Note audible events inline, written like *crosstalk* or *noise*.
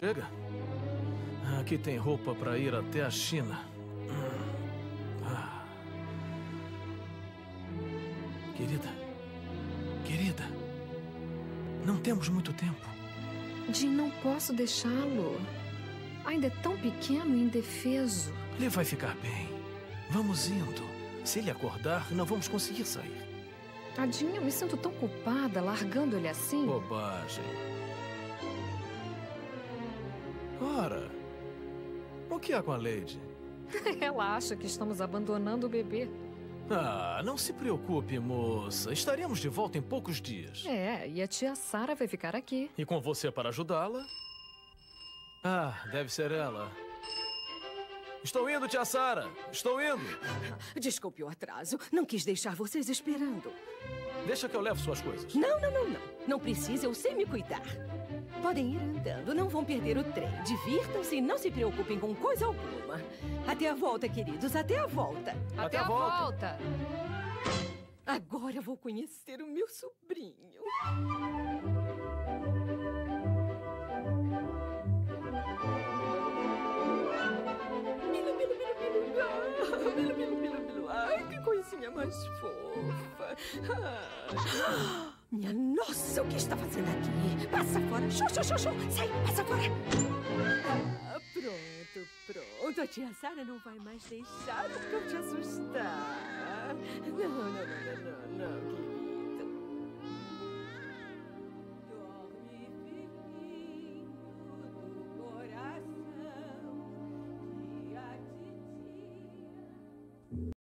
chega. Aqui tem roupa para ir até a China. Ah. Querida, querida, não temos muito tempo. Jim, não posso deixá-lo. Ainda é tão pequeno e indefeso. Ele vai ficar bem. Vamos indo. Se ele acordar, não vamos conseguir sair. Tadinho, eu me sinto tão culpada largando ele assim. Bobagem. Ora, o que há com a Lady? *laughs* Ela acha que estamos abandonando o bebê. Ah, não se preocupe, moça. Estaremos de volta em poucos dias. É, e a tia Sara vai ficar aqui. E com você para ajudá-la? Ah, deve ser ela. Estou indo, tia Sara. Estou indo. Desculpe o atraso. Não quis deixar vocês esperando. Deixa que eu levo suas coisas. Não, não, não, não. Não precisa, eu sei me cuidar. Podem ir andando, não vão perder o trem. Divirtam-se e não se preocupem com coisa alguma. Até a volta, queridos, até a volta. Até, até a, a volta. volta. Agora vou conhecer o meu sobrinho. Bilu. Ai, que coisinha mais fofa. Ai. Minha nossa, o que está fazendo aqui? Passa fora. Xô, xô, xô, xô. Sai, passa fora. Ah, pronto, pronto. A tia Sara não vai mais deixar ficar te assustando.